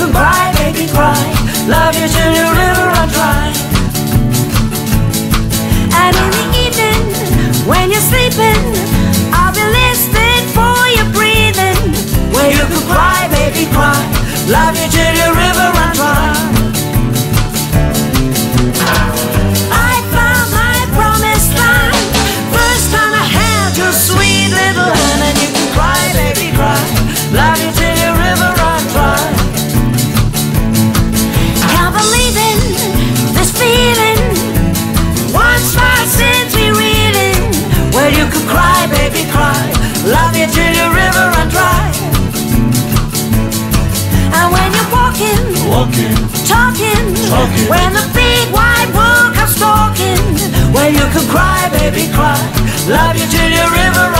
goodbye, make me cry. Love you till your river run dry. And in the evening, when you're sleeping, I'll be listening for your breathing. When you could cry, baby, cry. Love you till your river run dry. I found my promised land. First time I had your sweet. You till your river run dry. And when you're walking, Walking, talking, Talking. when the big white bull comes stalking, well you can cry, baby, cry. Love you till your river run dry.